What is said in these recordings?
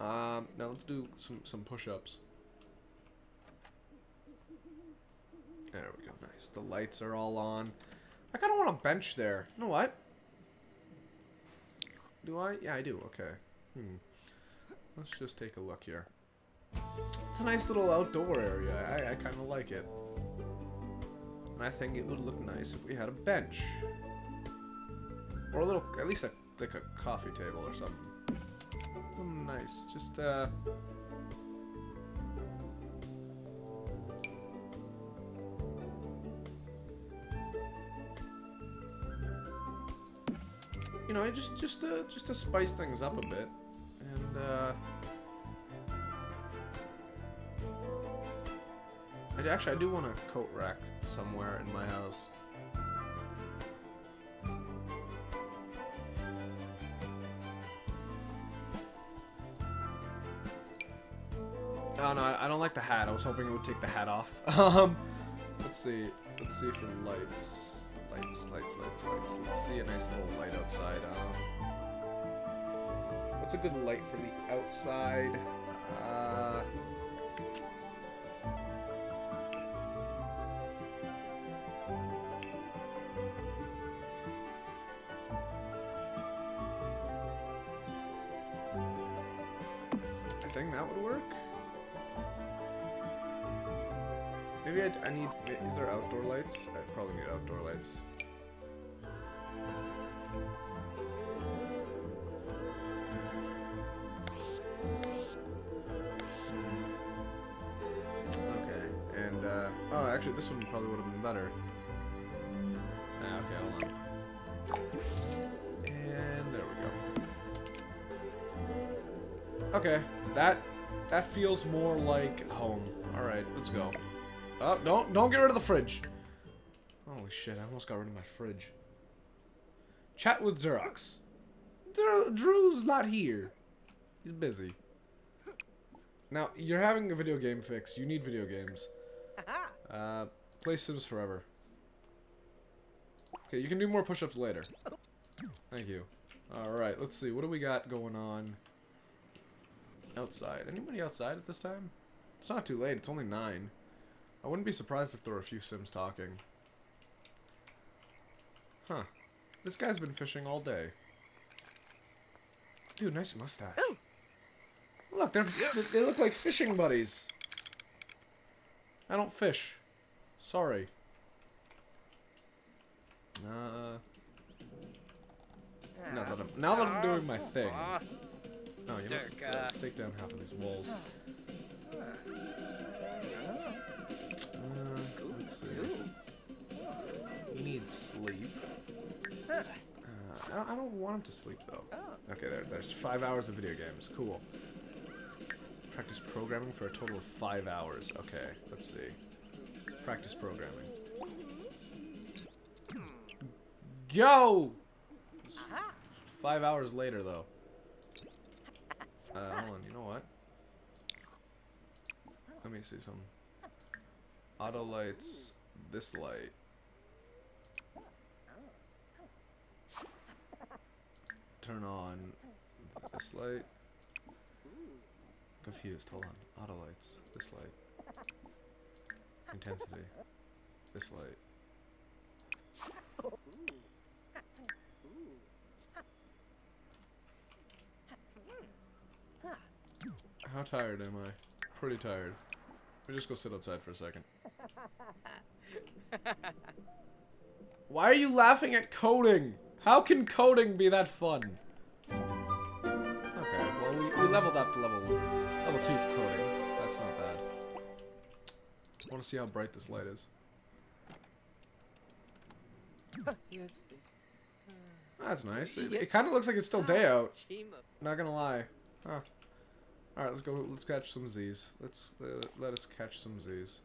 Um, now let's do some some push-ups. There we go. Nice. The lights are all on. I kind of want a bench there. You know what? Do I? Yeah, I do. Okay. Hmm. Let's just take a look here. It's a nice little outdoor area. I, I kind of like it. And I think it would look nice if we had a bench. Or a little, at least a, like a coffee table or something. Something nice. Just, uh... You know, just, just, uh, just to spice things up a bit. And, uh... I, actually, I do want a coat rack somewhere in my house. Oh no, I don't like the hat. I was hoping it would take the hat off. Um, let's see. Let's see for lights. Lights, lights, lights, lights. Let's see a nice little light outside. Um, what's a good light for the outside? Uh, I think that would work. Maybe I, I need. Is there outdoor lights? I probably need outdoor lights. Okay, and uh, oh, actually, this one probably would have been better. Ah, okay, hold on. And there we go. Okay, that that feels more like home. All right, let's go. Oh, don't don't get rid of the fridge. Holy shit! I almost got rid of my fridge. Chat with Xerox. Drew's not here. He's busy. Now you're having a video game fix. You need video games. Uh, play Sims Forever. Okay, you can do more push-ups later. Thank you. All right, let's see. What do we got going on outside? Anybody outside at this time? It's not too late. It's only nine. I wouldn't be surprised if there were a few Sims talking. Huh. This guy's been fishing all day. Dude, nice mustache. Oh. Look, they're, they look like fishing buddies. I don't fish. Sorry. Uh, now that I'm, now that I'm doing my thing. Ah, Oh, you know, let's, uh, uh, let's take down half of these walls. Let's see. He needs sleep. Uh, I, don't, I don't want him to sleep though. Oh. Okay, there, there's five hours of video games. Cool. Practice programming for a total of five hours. Okay, let's see. Practice programming. Go! Five hours later, though. Uh, hold on, you know what? Let me see some. Auto lights, this light. Turn on this light. Confused, hold on. Auto lights, this light. Intensity, this light. How tired am I? Pretty tired. Me just go sit outside for a second. Why are you laughing at coding? How can coding be that fun? Okay, well we, we leveled up to level level two coding. That's not bad. I want to see how bright this light is. That's nice. It, it kind of looks like it's still day out. Not gonna lie. Huh. Alright, let's go. Let's catch some Z's. Let's uh, let us catch some Z's.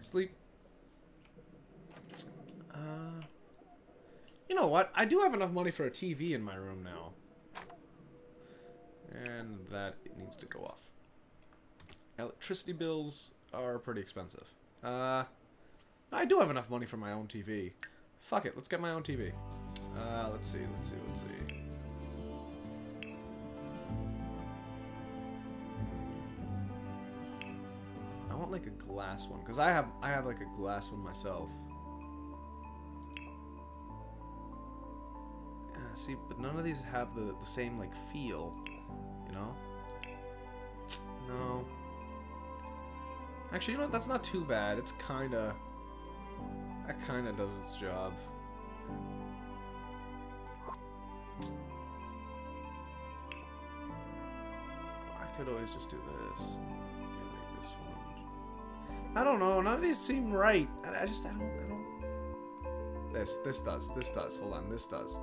Sleep. Uh, you know what? I do have enough money for a TV in my room now. And that needs to go off. Electricity bills are pretty expensive. Uh, I do have enough money for my own TV. Fuck it, let's get my own TV. Uh, let's see, let's see, let's see. Want like a glass one because I have I have like a glass one myself. Yeah, see, but none of these have the the same like feel, you know. No. Actually, you know what? That's not too bad. It's kind of that kind of does its job. I could always just do this. I don't know. None of these seem right. I, I just I don't I don't. This this does this does. Hold on. This does.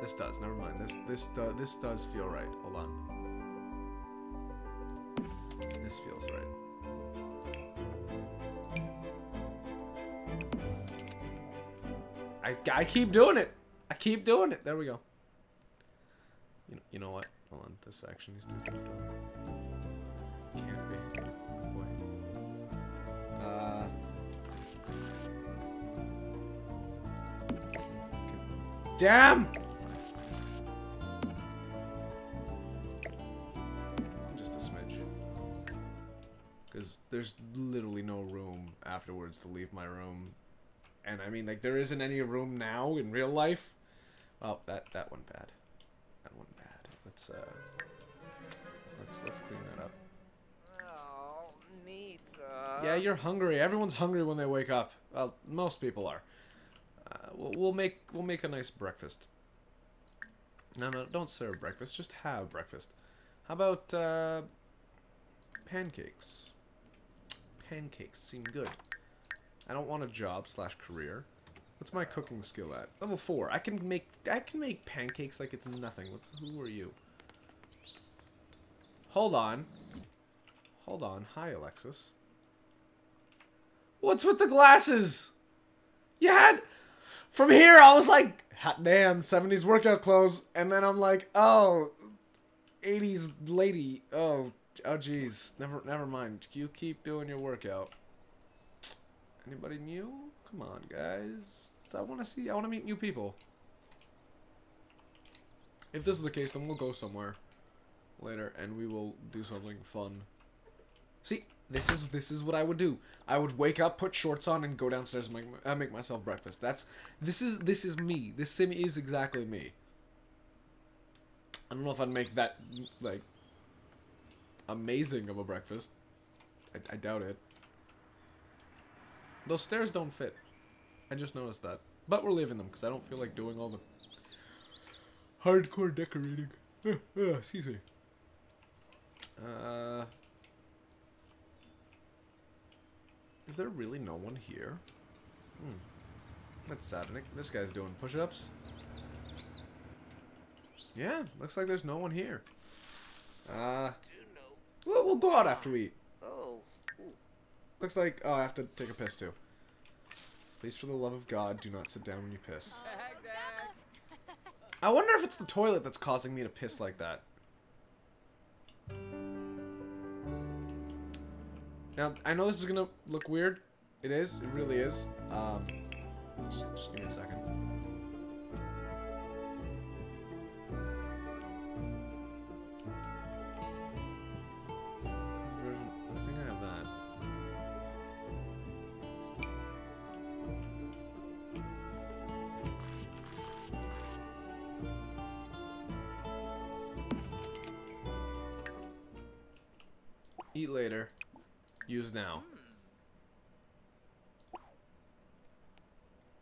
This does. Never mind. This this do, this does feel right. Hold on. This feels right. I, I keep doing it. I keep doing it. There we go. You know, you know what? Hold on. This section needs to be Damn! Just a smidge. Because there's literally no room afterwards to leave my room and I mean, like, there isn't any room now in real life. Oh, that that one bad. That one bad. Let's uh, let's let's clean that up. Oh, meat. Uh, Yeah, you're hungry. Everyone's hungry when they wake up. Well, most people are. We'll, we'll make we'll make a nice breakfast. No, no, don't serve breakfast. Just have breakfast. How about uh, pancakes? Pancakes seem good. I don't want a job slash career. What's my cooking skill at? Level four. I can make I can make pancakes like it's nothing. What's who are you? Hold on. Hold on. Hi, Alexis. What's with the glasses? You had from here. I was like, damn, 70s workout clothes, and then I'm like, oh, 80s lady. Oh, oh, jeez. Never, never mind. You keep doing your workout. Anybody new? Come on, guys. I want to see. I want to meet new people. If this is the case, then we'll go somewhere later, and we will do something fun. See, this is this is what I would do. I would wake up, put shorts on, and go downstairs and make, make myself breakfast. That's this is this is me. This sim is exactly me. I don't know if I'd make that like amazing of a breakfast. I, I doubt it. Those stairs don't fit. I just noticed that. But we're leaving them because I don't feel like doing all the hardcore decorating. excuse me. Uh, is there really no one here? Hmm. That's saddening. This guy's doing push-ups. Yeah, looks like there's no one here. Uh, we'll, we'll go out after we eat. Oh. Looks like, oh, I have to take a piss too. Please, for the love of God, do not sit down when you piss. I wonder if it's the toilet that's causing me to piss like that. Now, I know this is gonna look weird. It is. It really is. Um, just, just give me a second. I think I have that. Eat later. Use now.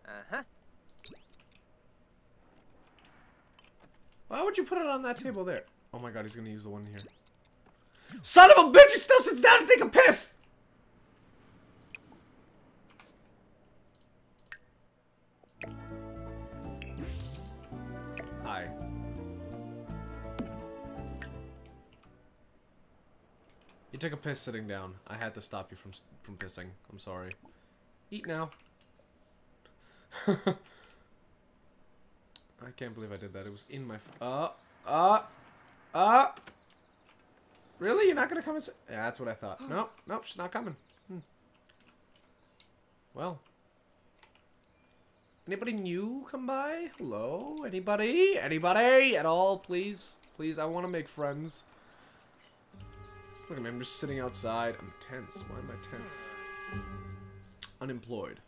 Uh-huh. Why would you put it on that table there? Oh my god, he's gonna use the one here. Son of a bitch, he still sits down to take a piss! You took a piss sitting down. I had to stop you from from pissing. I'm sorry. Eat now. I can't believe I did that. It was in my. F uh, uh, uh. Really? You're not gonna come and say? Yeah, that's what I thought. Nope, nope, she's not coming. Hmm. Well. Anybody new come by? Hello? Anybody? Anybody at all? Please, please. I want to make friends. Look at me, I'm just sitting outside. I'm tense. Why am I tense? Unemployed.